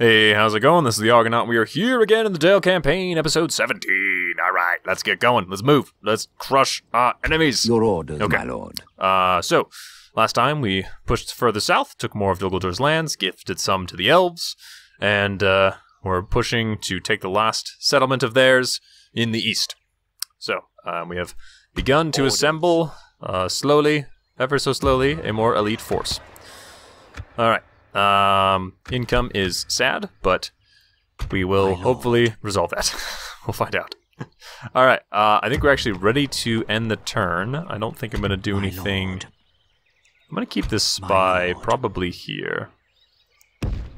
Hey, how's it going? This is the Argonaut. We are here again in the Dale campaign, episode 17. All right, let's get going. Let's move. Let's crush our enemies. Your orders, Okay. my lord. Uh, so, last time we pushed further south, took more of Dol Guldur's lands, gifted some to the elves, and uh, we're pushing to take the last settlement of theirs in the east. So, um, we have begun to assemble, uh, slowly, ever so slowly, a more elite force. All right. Um, income is sad, but we will hopefully resolve that. we'll find out. All right. Uh, I think we're actually ready to end the turn. I don't think I'm going to do My anything. lord. I'm going to keep this spy probably here.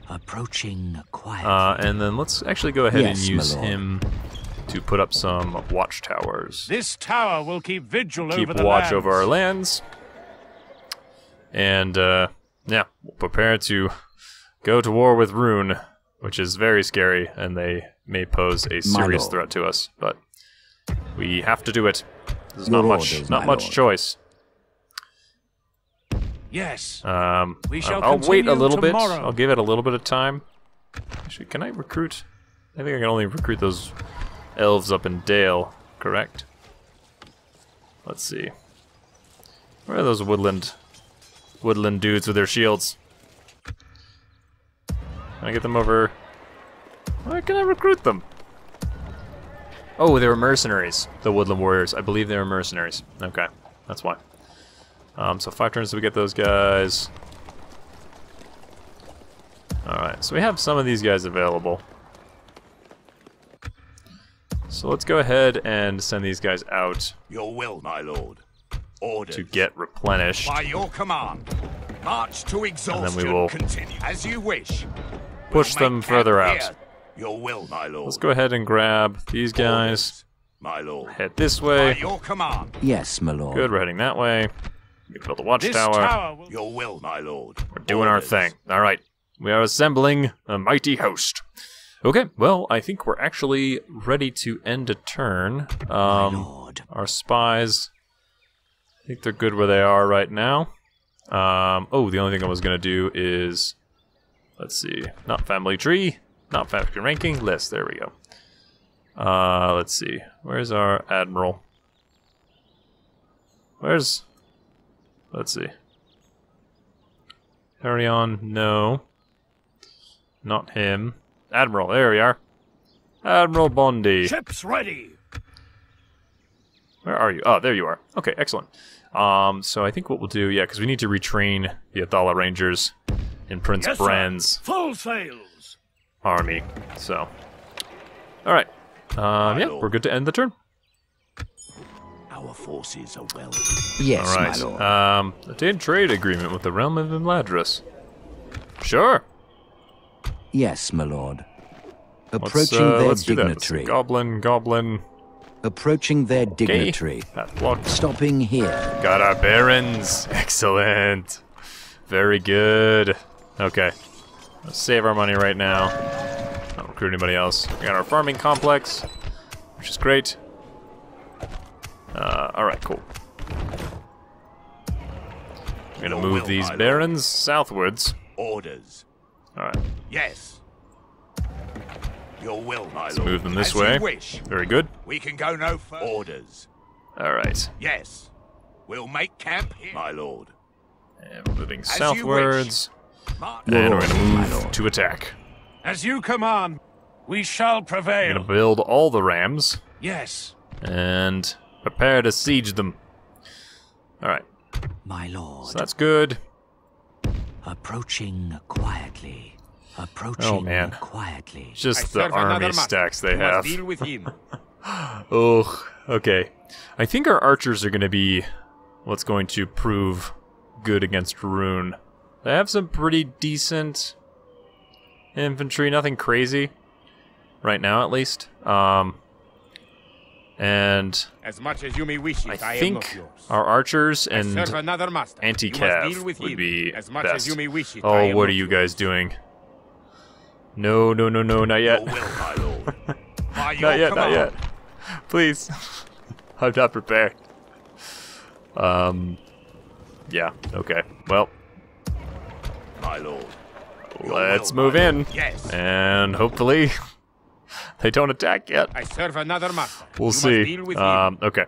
Approaching quiet. Uh, and then let's actually go ahead Yes, and use him to put up some watchtowers. This tower will keep vigil Keep over the watch lands. over our lands. And, uh, yeah, we'll prepare to go to war with Rhun, which is very scary, and they may pose a serious threat to us. But we have to do it. There's Your not much, not much lord. choice. Yes. Um, We shall I'll, I'll wait a continue little bit. I'll give it a little bit of time. Actually, can I recruit? I think I can only recruit those elves up in Dale, correct? Let's see. Where are those woodland woodland dudes with their shields? Can I get them over? Where can I recruit them? Oh, they were mercenaries. The woodland warriors. I believe they were mercenaries. Okay, that's why. Um, so five turns to get those guys. Alright, so we have some of these guys available. So let's go ahead and send these guys out Your will, my lord. Order. to get replenished. By your command. March to exhaustion. will continue as you wish. Push We'll them further out. here. Your will, my lord. Let's go ahead and grab these guys. Orders, my lord. Head this By way. your command. yes, my lord. Good, we're heading that way. We build a watchtower. tower will Your will, my lord. We're doing our thing. All right. We are assembling a mighty host. Okay, well, I think we're actually ready to end a turn. My Um, lord. our spies, I think they're good where they are right now. Um, oh, the only thing I was going to do is, let's see, not family tree, not factory ranking, list. There we go. Uh, let's see, where's our admiral? Where's, let's see. Carry no. Not him. Admiral, there we are. Admiral Bondi. ships ready. Where are you? Oh, there you are. Okay, excellent. Um, so I think what we'll do, yeah, because we need to retrain the Athala Rangers in Prince Yes. Bran's Full sails. army. So, all right. Um, yeah, we're good to end the turn. Our forces are well. Yes, All my right. lord. Um, obtain trade agreement with the realm of Imladris. Sure. yes, my lord. Approaching uh, their let's do that. Dignitary. Goblin, goblin. Approaching their dignitary. That block. Stopping here. Got our barons. Excellent. Very good. Okay. Let's save our money right now. Not recruit anybody else. We got our farming complex, which is great. Uh, alright, cool. We're gonna move these barons southwards. Orders. Alright, Yes. Your will, my let's lord. move them this as way. You wish. Very good. We can go no further. Orders. Alright. Yes. We'll make camp here. My lord. And we're moving you southwards. March. Your And we're gonna orders, move to attack. As you command, we shall prevail. We're prevail. gonna build all the rams. Yes. and prepare to siege them. All right, My lord. so that's good. Approaching quietly. Approaching Oh, man. quietly. It's Just the army stacks they have. with him. Oh, okay. I think our archers are going to be what's going to prove good against Rhun. They have some pretty decent infantry, nothing crazy right now, at least. Um, and As much as you may wish it, I, am think not yours. our archers and serve another master. You must anti-cav deal with would be as much best. as you may wish it. I Oh, am what are you yours. guys doing? No, no, no, no, not yet. will, my lord. By your Not yet, not yet. Please. I'm not prepared. Um. Yeah, okay. Well, My lord. let's move in. Yes. And hopefully they don't attack yet. I serve another master. We'll You see. deal with. Um, okay.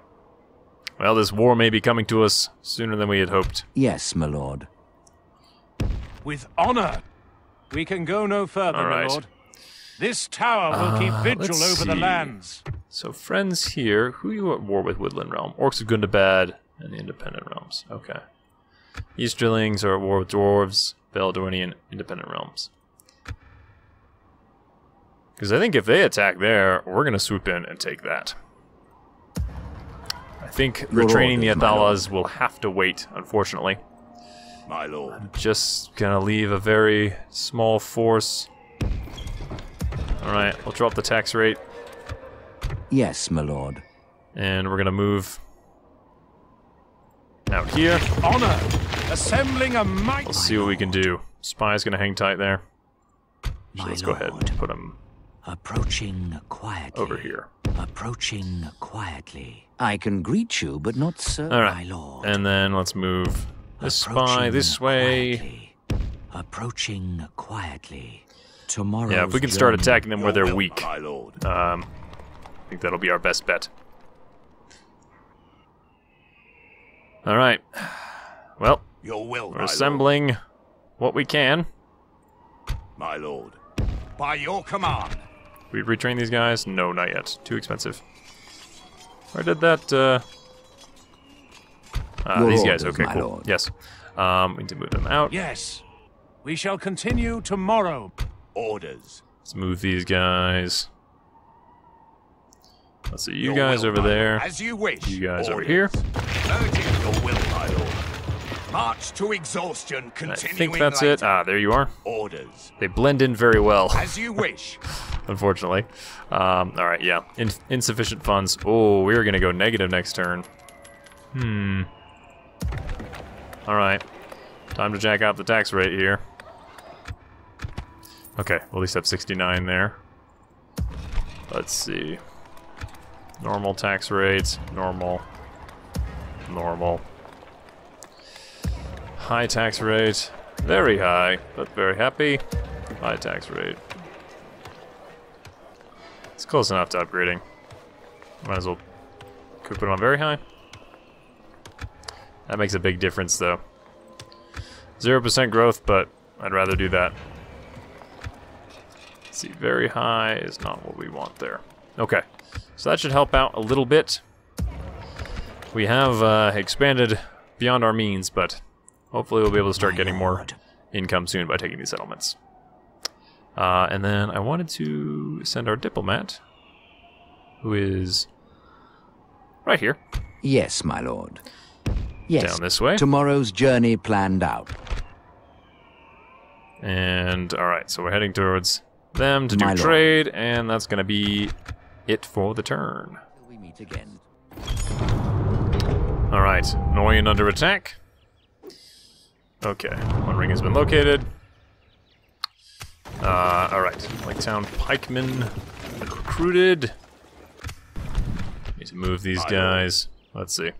Well, this war may be coming to us sooner than we had hoped. Yes, my lord. With honor. We can go no further, All my lord. This tower will keep Uh, vigil let's over the lands. So, friends here. Who are you at war with, Woodland Realm? Orcs of Gundabad and Bad and the Independent Realms. Okay. Easterlings are at war with Dwarves, Beldornian Independent Realms. Because I think if they attack there, we're going to swoop in and take that. I think Your retraining the orders, Athalas will have to wait, unfortunately. My lord. Just gonna leave a very small force. Alright, we'll drop the tax rate Yes, my lord. and we're gonna move out here. Honor. Assembling a might. Let's see what we can do. Spy's gonna hang tight there. So My let's go ahead and put him Approaching quietly. over here. Approaching quietly. I can greet you, but not serve Alright, my lord. and then let's move this spy Approaching this way. Quietly. Approaching quietly. Tomorrow. Yeah, if we can start attacking them where they're weak, My lord. um, I think that'll be our best bet. Alright. Well, Your will, we're my assembling what we can. My lord. By your command. We retrain these guys? No, not yet. Too expensive. Where did that, uh... Ah, Your these guys. orders, Okay, cool. lord. Yes. Um, we need to move them out. Yes. We shall continue tomorrow. Orders. Let's move these guys. Let's see, you Your guys will, over my there. As you wish. You guys over here. Urging your will, my lord. March to exhaustion, I think that's later. it. Ah, there you are. Orders. They blend in very well, As you wish. unfortunately. Um, all right, yeah. In- insufficient funds. Oh, we are going to go negative next turn. Hmm. All right. Time to jack up the tax rate here. Okay, we'll at least have 69 there. Let's see. Normal tax rates, normal, normal. High tax rate, very high, but very happy. High tax rate. It's close enough to upgrading. Might as well. Put it on very high? That makes a big difference, though. 0% growth, but I'd rather do that. Let's see, very high is not what we want there. Okay, so that should help out a little bit. We have uh, expanded beyond our means, but hopefully we'll be able to start getting more income soon by taking these settlements. Uh, and then I wanted to send our diplomat, who is right here, Yes, my lord. Yes. down this way. Tomorrow's journey planned out. And all right, so we're heading towards them to do My lord. trade, and that's going to be it for the turn. We meet again. All right, Noyan under attack. Okay, one ring has been located. Uh, all right, Laketown pikemen recruited. Need to move these guys. Let's see.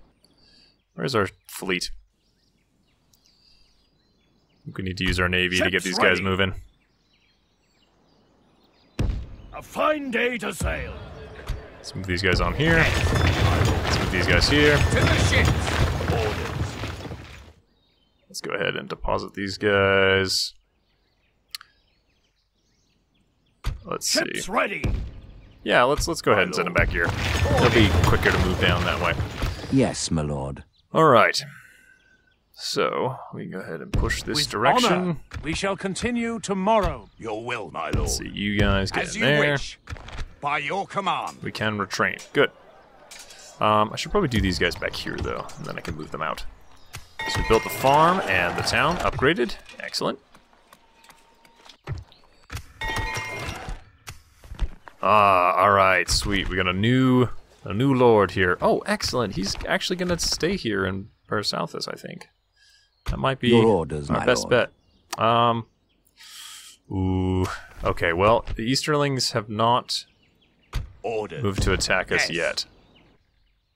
Where's our fleet? We need to use our navy to get Ships these guys moving. A fine day to sail. Let's move these guys on here. Let's move these guys here. To the ships. Orders. Let's go ahead and deposit these guys. Let's see. Ships ready. Yeah, let's let's go ahead and send them back here. It'll be quicker to move down that way. Yes, my lord. All right. So we can go ahead and push this With direction. honor. We shall continue tomorrow. Your will, my lord. See you guys get As in you there. wish. By your command. We can retrain. Good. Um, I should probably do these guys back here though, and then I can move them out. So we built the farm and the town upgraded. Excellent. Ah, all right, sweet. We got a new a new lord here. Oh, excellent. He's actually gonna stay here in Paracelsus, I think. That might be Your orders, our my best lord. bet. Um. Ooh. Okay. Well, the Easterlings have not Orders. moved to attack us Yes. yet.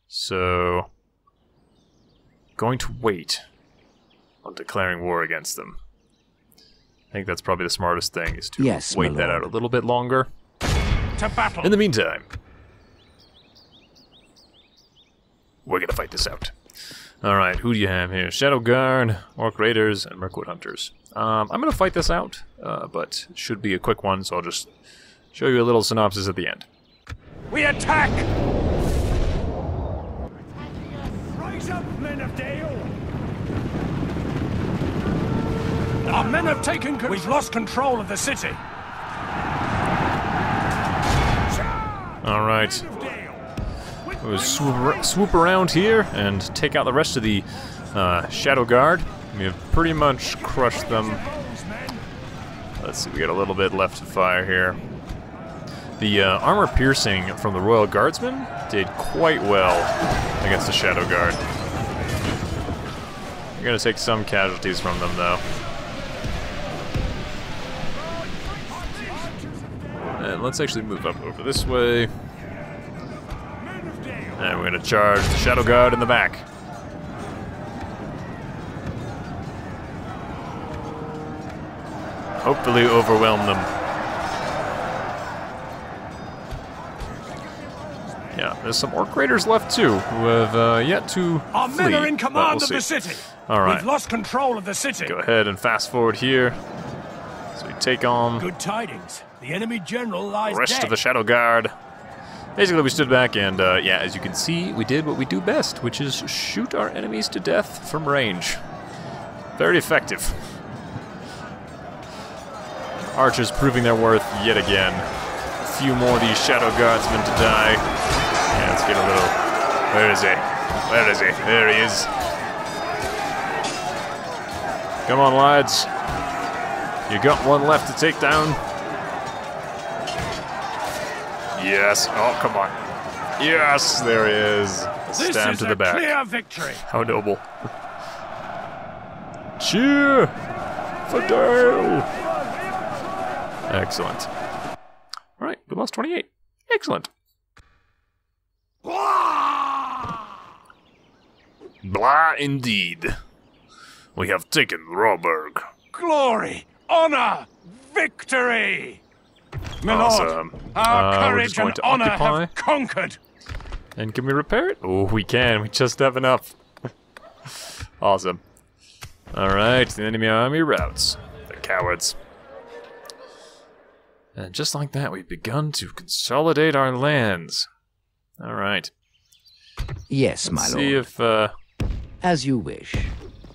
So, going to wait on declaring war against them. I think that's probably the smartest thing is to Yes, wait that out a little bit longer. To battle! In the meantime, we're gonna fight this out. All right, who do you have here? Shadow Guard, Orc Raiders, and Mirkwood Hunters. Um, I'm gonna fight this out, uh, but should be a quick one, so I'll just show you a little synopsis at the end. We attack! Rise up, men of Dale! Our men have taken control. We've lost control of the city. All right! We'll swoop, ar- swoop around here and take out the rest of the uh, Shadow Guard. We have pretty much crushed them. Let's see, we got a little bit left to fire here. The uh, armor piercing from the Royal Guardsmen did quite well against the Shadow Guard. You're gonna take some casualties from them, though. And let's actually move up over this way. Men of Dale! And we're gonna charge the Shadow Guard in the back. Hopefully overwhelm them. Yeah, there's some Orc Raiders left too, who have uh, yet to Our flee, men are in command we'll of the city. All right. We've lost control of the city. Go ahead and fast forward here. So we take on Good tidings. The enemy general lies the rest dead. of the Shadow Guard. Basically, we stood back, and uh, yeah, as you can see, we did what we do best, which is shoot our enemies to death from range. Very effective. Archers proving their worth yet again. A few more of these Shadow Guardsmen to die. Yeah, let's get a little. Where is he? Where is he? There he is. Come on, lads. You got one left to take down. Yes. Oh, come on. Yes, there he is. this Stab is to a the back. clear victory. How noble. Cheer for Dale. Excellent. All right, we lost 28. Excellent. Blah, indeed. We have taken Rawburg. Glory, honor, victory. My Awesome. lord, our Uh, courage and honor occupy. have conquered. And can we repair it? Oh, we can. We just have enough. awesome. All right, the enemy army routes. The cowards. And just like that, we've begun to consolidate our lands. All right. Yes, my Let's lord. see if uh, As you wish.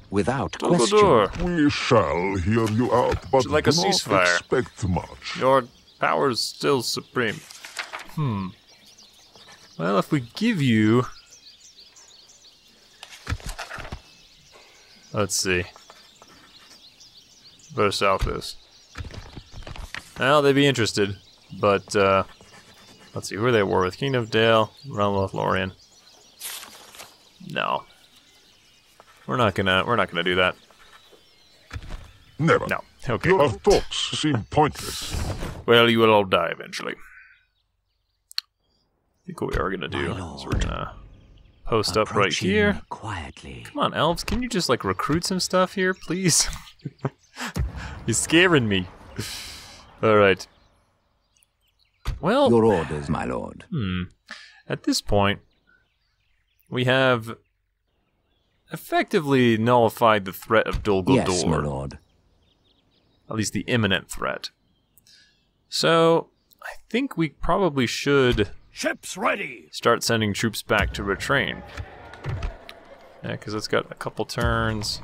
Without question. Dumbledore, We shall hear you out, but you like a do not ceasefire? expect much. your power's still supreme. Hmm. Well, if we give you. Let's see. Where south is. Well, they'd be interested, but uh, let's see who are they at war with. Kingdom of Dale, Realm of Lorien. No, we're not gonna. We're not gonna do that. Never. No. Okay. Your thoughts seem pointless. Well, you will all die eventually. I think what we are gonna do My is we're gonna post up right here. Quietly. Come on, elves, can you just like recruit some stuff here, please? You're scaring me. All right. Well, Your orders, my lord. hmm. At this point, we have effectively nullified the threat of Dol Guldur. Yes, my lord. at least the imminent threat. So, I think we probably should Ships ready. start sending troops back to retrain. Yeah, because it's got a couple turns.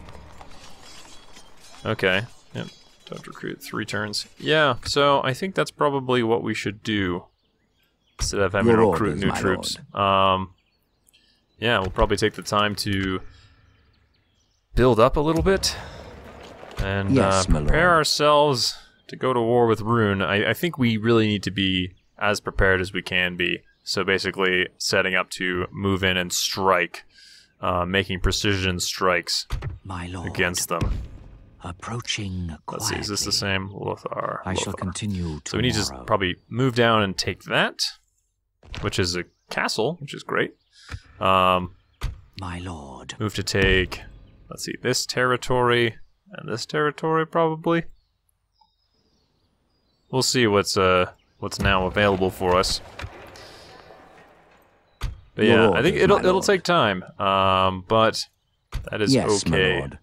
Okay. Yep. Don't recruit three turns. Yeah, so I think that's probably what we should do instead of having Your to recruit orders, new my troops. Um, yeah, we'll probably take the time to build up a little bit and Yes, uh, prepare ourselves to go to war with Rhun. I, I think we really need to be as prepared as we can be. So basically, setting up to move in and strike, uh, making precision strikes My lord. against them. Approaching quietly. Let's see, is this the same? Lothar. I shall Lothar. continue tomorrow. So we need to probably move down and take that, which is a castle, which is great. Um, My lord. move to take, let's see, this territory and this territory probably. We'll see what's uh what's now available for us. But Your yeah, I think it'll it'll take time. Um, but that is yes, okay. my lord.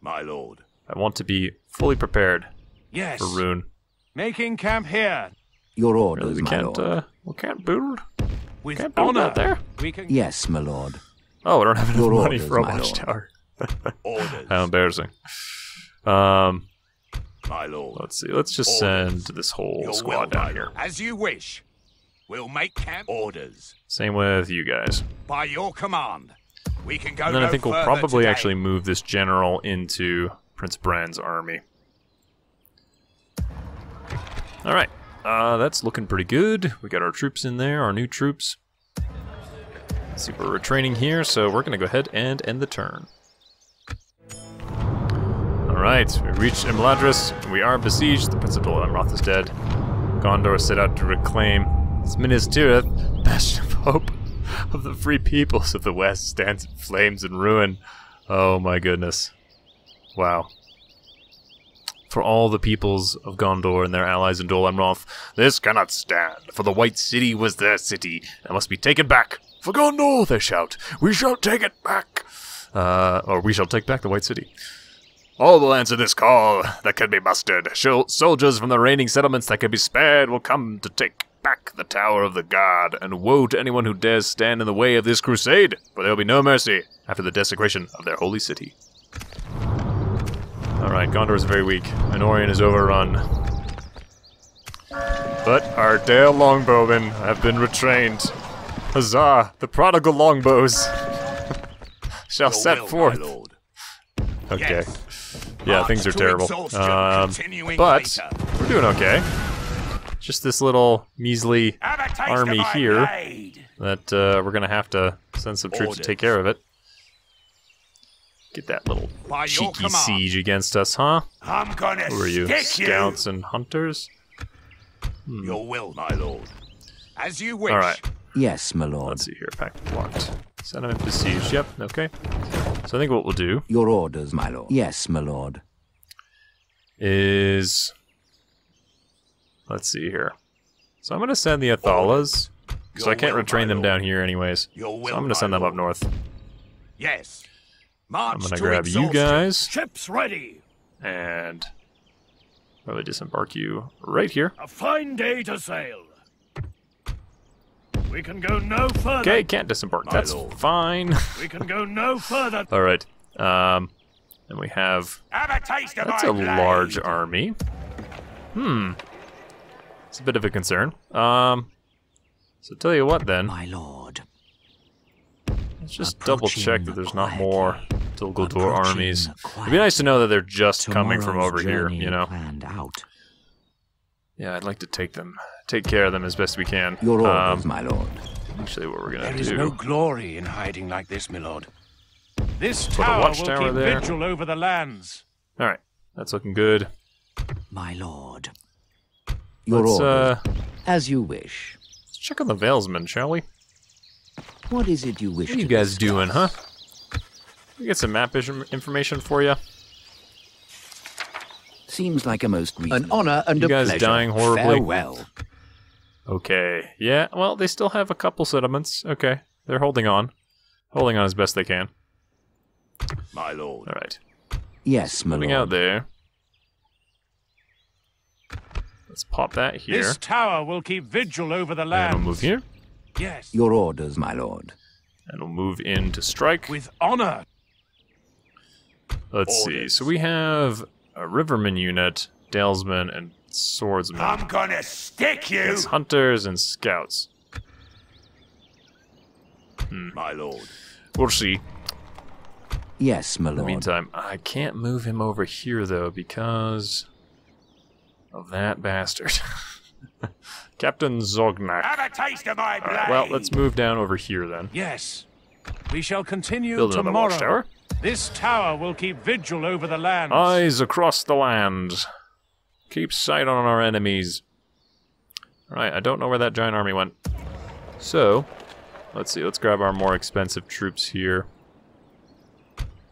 My lord. I want to be fully prepared Yes. for Rhun. Making camp here. Your Really, orders, we my can't lord. uh, we can't build With can't build honor. out there. We can Yes, my lord. Oh, we don't have enough Your money orders, for a watchtower. Orders. How embarrassing. Um, My lord. let's see. Let's just Orders. send this whole Your squad will, down here. As you wish. We'll make camp orders. Same with you guys. By your command. We can go And then no I think we'll probably today. actually move this general into Prince Bran's army. All right, uh, that's looking pretty good. We got our troops in there, our new troops. Let's see, we're training here, so we're gonna go ahead and end the turn. All right, we reached Imladris, and we are besieged. The Prince of Amroth is dead. Gondor set out to reclaim Minas Tirith, bastion of hope of the free peoples of the West, stands in flames and ruin. Oh my goodness. Wow. For all the peoples of Gondor and their allies in Dol Amroth, this cannot stand, for the White City was their city, and must be taken back. For Gondor, they shout, we shall take it back. Uh, or we shall take back the White City. All will answer this call that can be mustered. Soldiers from the reigning settlements that can be spared will come to take back the Tower of the Guard, and woe to anyone who dares stand in the way of this crusade, for there will be no mercy after the desecration of their holy city. Alright, Gondor is very weak. Anorien is overrun. But our Dale longbowmen have been retrained. Huzzah! The prodigal longbows shall set forth. Okay. Yes. Yeah, things are terrible. Um, but we're doing okay. Just this little measly Have a taste army here that uh, we're gonna have to send some troops to take care of it. Get that little cheeky siege against us, huh? I'm gonna Who are you? stick Scouts and hunters? you. Your will, my lord. As you wish. All right. Yes, my lord. Let's see here. Pact blocked. Sentiment besieged. Yep. Okay. So I think what we'll do Your orders, my lord. Yes, my lord. is let's see here. So I'm gonna send the Athalas. So I can't retrain them down here anyways. So I'm gonna send them up north. Yes. March I'm gonna grab you guys Ships ready. and probably disembark you right here. A fine day to sail. We can go no further. Okay, can't disembark. My That's lord. fine. We can go no further. All right. Um, and we have Have a taste that's my a blade. large army. Hmm. It's a bit of a concern. Um. So tell you what then. My lord. Let's just double check that there's not more quietly. Dol Guldur Approaching armies. It'd be nice to know that they're just coming from over here, you know? Planned out. Yeah, I'd like to take them, take care of them as best we can. Your orders, um, my lord. actually, what we're gonna There is do. no glory in hiding like this, my lord. This a tower will watchtower keep there. vigil over the lands. All right, that's looking good. My lord. Your Let's orders. uh, As you wish. let's check on the Valesmen, shall we? What is it you wish What are you to guys discuss? doing, huh? We get some map information for you. Seems like a most reasonable. An honor and You a guys pleasure. dying horribly? Farewell. Okay. Yeah. Well, they still have a couple settlements. Okay, they're holding on, holding on as best they can. My lord. All right. Yes, my Moving lord. out there. Let's pop that here. This tower will keep vigil over the and lands. we'll move here, Yes. Your orders, my lord. and we'll move in to strike. With honor. Let's see. So we have a Riverman unit, dalesman, and Swordsmen. I'm gonna stick you. It's hunters and scouts. Hmm. My lord. We'll see. Yes, my lord. In the lord. meantime, I can't move him over here though because of that bastard. Captain Zognak. Have a taste of my blade. Alright, well, let's move down over here then. Yes. We shall continue Build tomorrow. watchtower. This tower will keep vigil over the land. Eyes across the land. Keep sight on our enemies. Alright, I don't know where that giant army went. So, let's see, let's grab our more expensive troops here.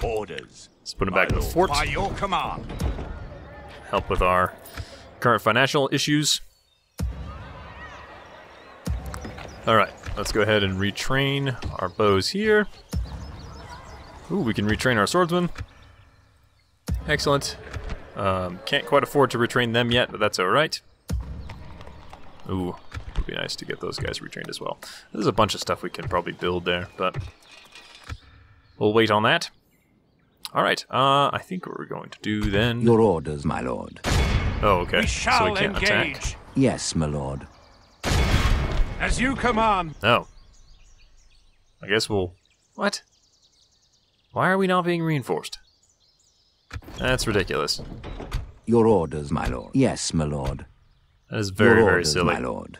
Orders. Let's put them back in the fort. By your command. Help with our current financial issues. Alright, let's go ahead and retrain our bows here. Ooh, we can retrain our swordsmen. Excellent. Um, can't quite afford to retrain them yet, but that's alright. Ooh, would be nice to get those guys retrained as well. There's a bunch of stuff we can probably build there, but we'll wait on that. Alright, uh, I think what we're going to do then... Your orders, my lord. Oh, okay. We so shall we can't engage. attack. Yes, my lord. As you command. Oh. I guess we'll... What? Why are we not being reinforced? That's ridiculous. Your orders, my lord. Yes, my lord. That is very, Your very silly. my lord.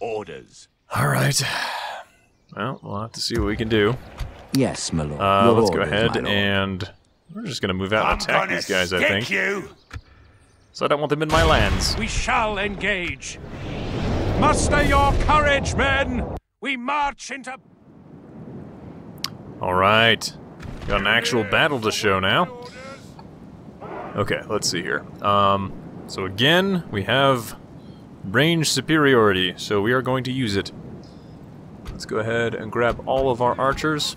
Orders. Alright. Well, we'll have to see what we can do. Yes, my lord. Uh, Your let's go ahead and... We're just gonna move out I'm and attack these guys, I think. you. So I don't want them in my lands. We shall engage. Muster your courage, men. We march into. Alright. Got an actual battle to show now. Okay, let's see here. Um, so again, we have range superiority, so we are going to use it. Let's go ahead and grab all of our archers.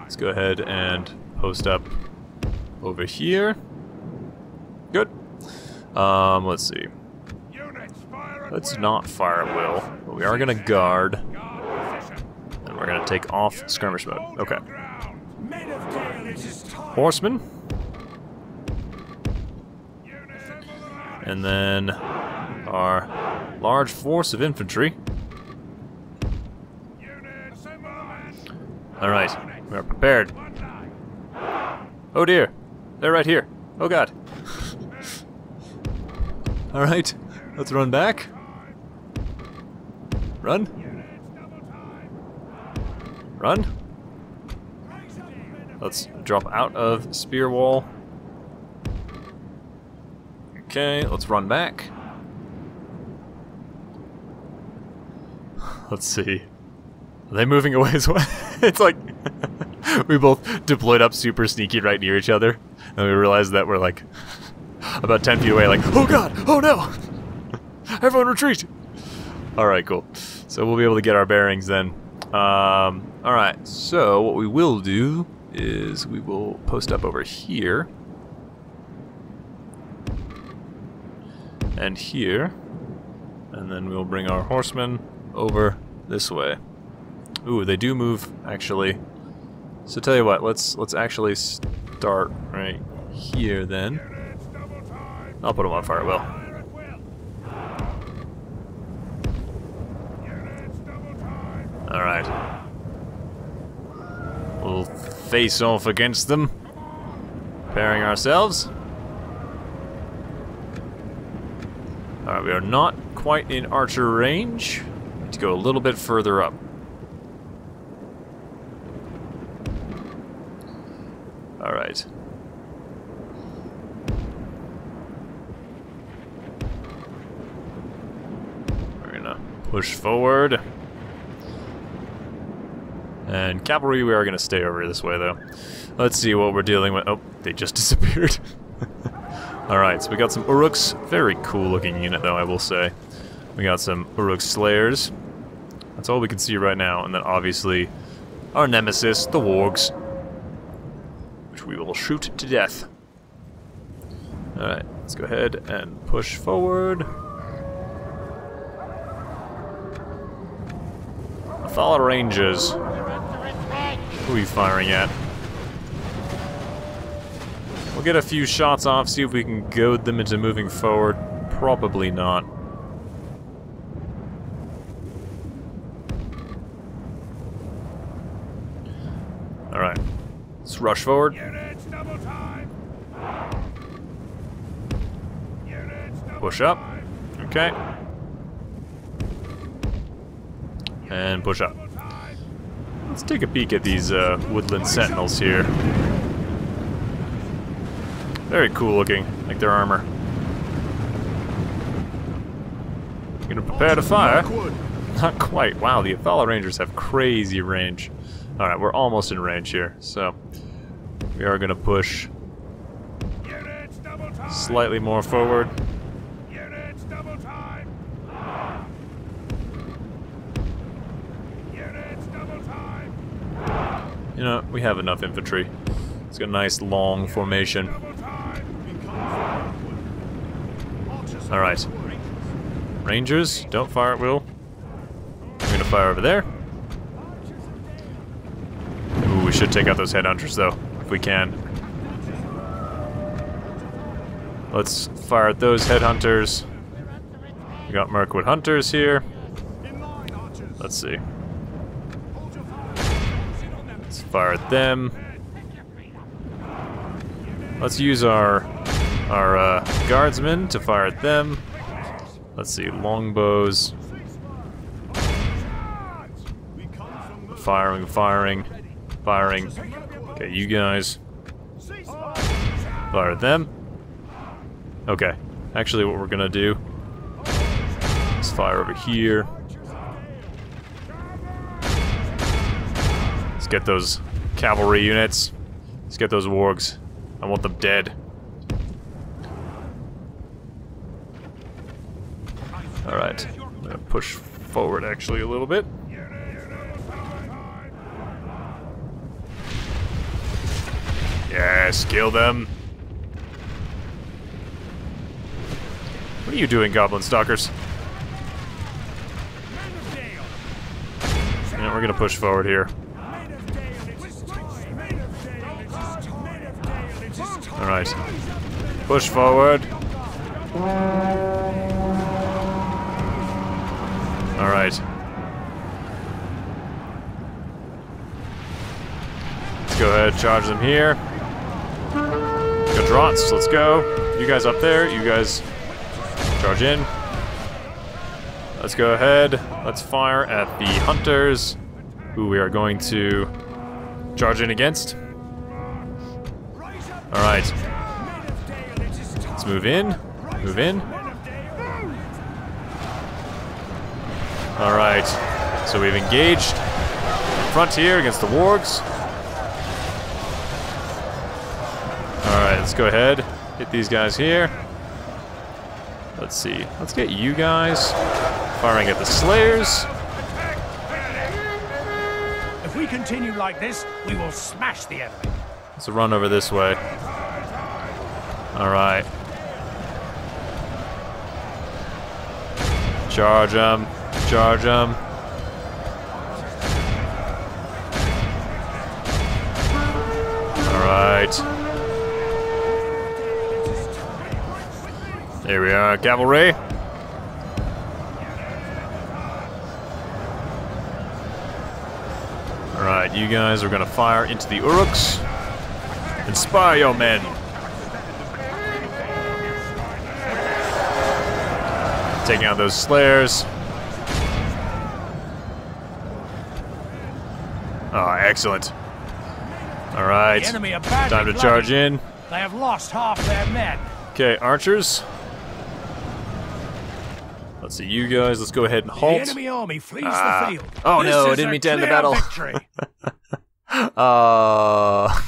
Let's go ahead and post up over here. Good. Um, let's see. Let's not fire at will, but we are gonna guard, and we're gonna take off skirmish mode. Okay. Horsemen. And then our large force of infantry. Alright, we are prepared. Oh dear, they're right here. Oh god. Alright, let's run back. Run. Run. Let's drop out of spear wall. Okay, let's run back. Let's see. Are they moving away as well? it's like we both deployed up super sneaky right near each other, and we realized that we're like about 10 feet away, like, oh god, oh no! Everyone retreat! Alright, cool. So we'll be able to get our bearings then. Um, Alright, so what we will do is we will post up over here. And here. And then we'll bring our horsemen over this way. Ooh, they do move, actually. So tell you what, let's let's actually start right here then. I'll put them on fire, well. Alright. We'll face off against them. Preparing ourselves. Alright, we are not quite in archer range. Need to go a little bit further up. Alright. We're gonna push forward. And cavalry, we are going to stay over this way, though. Let's see what we're dealing with. Oh, they just disappeared. Alright, so we got some Uruks. Very cool looking unit, though, I will say. We got some Uruk Slayers. That's all we can see right now. And then, obviously, our nemesis, the Wargs. Which we will shoot to death. Alright, let's go ahead and push forward. Follow Rangers. Who are you firing at? We'll get a few shots off, see if we can goad them into moving forward. Probably not. Alright. Let's rush forward. Push up. Okay. And push up. Let's take a peek at these uh, woodland sentinels here. Very cool looking, like their armor. Gonna prepare to fire. Not quite. Wow, the Athala Rangers have crazy range. Alright, we're almost in range here, so we are gonna push slightly more forward. Units double time. Units double know, we have enough infantry. It's got a nice long formation. Alright. Rangers, don't fire at will. I'm gonna fire over there. Ooh, we should take out those headhunters though, if we can. Let's fire at those headhunters. We got Mirkwood hunters here. Let's see. Let's fire at them. Let's use our our uh, guardsmen to fire at them. Let's see, longbows. Firing, firing, firing. Okay, you guys. Fire at them. Okay, actually, what we're gonna do is fire over here. Get those cavalry units. Let's get those wargs. I want them dead. Alright, I'm gonna push forward actually a little bit. Yes, kill them. What are you doing, Goblin Stalkers? Yeah, we're gonna push forward here. Alright. Push forward. Alright. Let's go ahead, charge them here. Gadrots, let's go. You guys up there, you guys charge in. Let's go ahead, let's fire at the hunters, who we are going to charge in against. Alright. Let's move in, move in. Alright, so we've engaged front here against the wargs. Alright, let's go ahead, hit these guys here. Let's see, let's get you guys firing at the slayers. If we continue like this, we will smash the enemy. Let's run over this way. Alright. Charge them. Charge them. Alright. There we are, cavalry. Alright, you guys are gonna fire into the Uruks. Inspire your men. Taking out those slayers. Oh, excellent. All right. Time to charge in. They have lost half their men. Okay, archers. Let's see, you guys. Let's go ahead and The halt. enemy army flees Ah. the field. Oh, This no, I didn't mean to end the battle. Uh,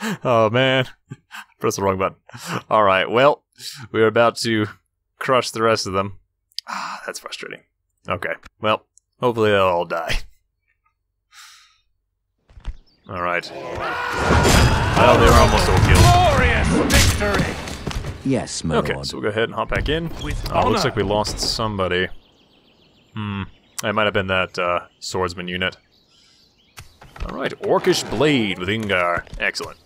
oh man, press the wrong button. All right, well, we're about to crush the rest of them. Ah, that's frustrating. Okay, well, hopefully they'll all die. All right. Well, they were almost all killed. Glorious victory. Yes, my Okay, lord. so we'll go ahead and hop back in. With Oh, looks like we lost somebody. Hmm. It might have been that uh, swordsman unit. All right, Orcish Blade with Ingar. Excellent.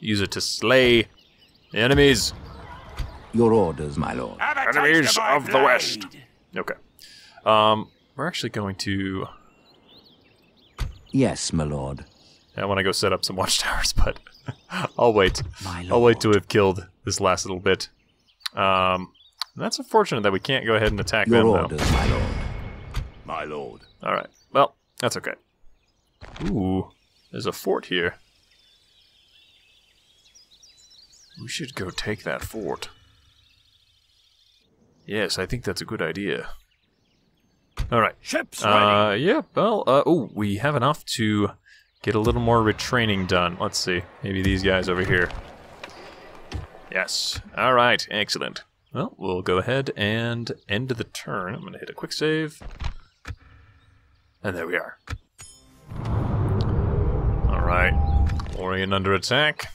Use it to slay enemies. Your orders, my lord. Enemies taste my of the West. Okay. Um, we're actually going to. Yes, my lord. I want to go set up some watchtowers, but I'll wait. My I'll wait lord. till we've killed this last little bit. Um, that's unfortunate that we can't go ahead and attack Your them, though. orders, my lord. My lord. All right. Well, that's okay. Ooh, there's a fort here. We should go take that fort. Yes, I think that's a good idea. All right. Ships ready. Uh, yeah. Well, uh, oh, we have enough to get a little more retraining done. Let's see. Maybe these guys over here. Yes. All right. Excellent. Well, we'll go ahead and end the turn. I'm going to hit a quick save. And there we are. All right. Orion under attack.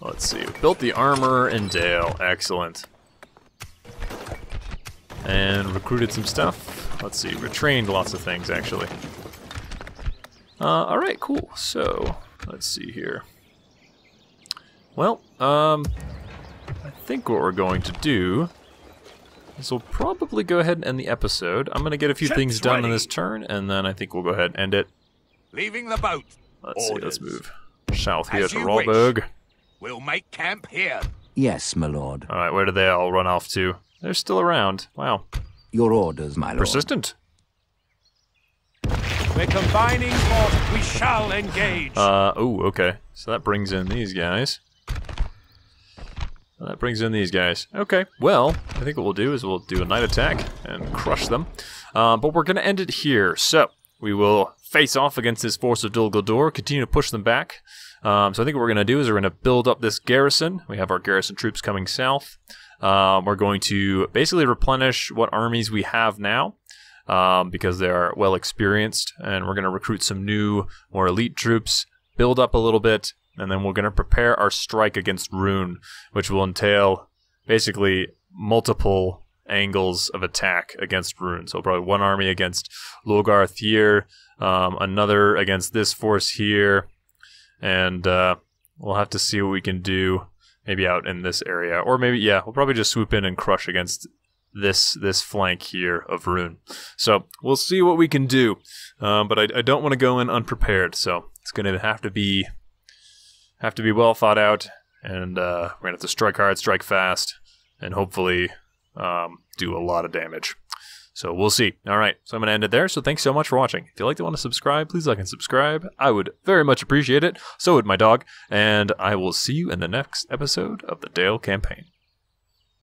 Let's see. We built the armor and Dale. Excellent. And recruited some stuff. Let's see. Retrained lots of things, actually. Uh, all right, cool. So, let's see here. Well, um, I think what we're going to do is we'll probably go ahead and end the episode. I'm going to get a few Ships things done in this turn, and then I think we'll go ahead and end it. Leaving the boat. Let's see, let's move south here to you wish. We'll make camp here. Yes, my lord. All right, where did they all run off to? They're still around. Wow. Your orders, my lord. Persistent. We're combining force. We shall engage. Uh, oh, okay. So that brings in these guys. That brings in these guys. Okay, well, I think what we'll do is we'll do a night attack and crush them. Um, but we're going to end it here. So, we will face off against this force of Dol Guldur, continue to push them back. Um, so I think what we're going to do is we're going to build up this garrison. We have our garrison troops coming south. Um, we're going to basically replenish what armies we have now um, because they are well experienced, and we're going to recruit some new, more elite troops, build up a little bit, and then we're going to prepare our strike against Rhun, which will entail basically multiple angles of attack against Rhun. So probably one army against Logarth here, um, another against this force here, and uh, we'll have to see what we can do. Maybe out in this area, or maybe yeah, we'll probably just swoop in and crush against this this flank here of Rhun. So we'll see what we can do, um, but I, I don't want to go in unprepared. So it's going to have to be have to be well thought out, and uh, we're gonna have to strike hard, strike fast, and hopefully um, do a lot of damage. So we'll see. All right, so I'm gonna end it there. So thanks so much for watching. If you like to want to subscribe, please like and subscribe. I would very much appreciate it. So would my dog, and I will see you in the next episode of the Dale campaign.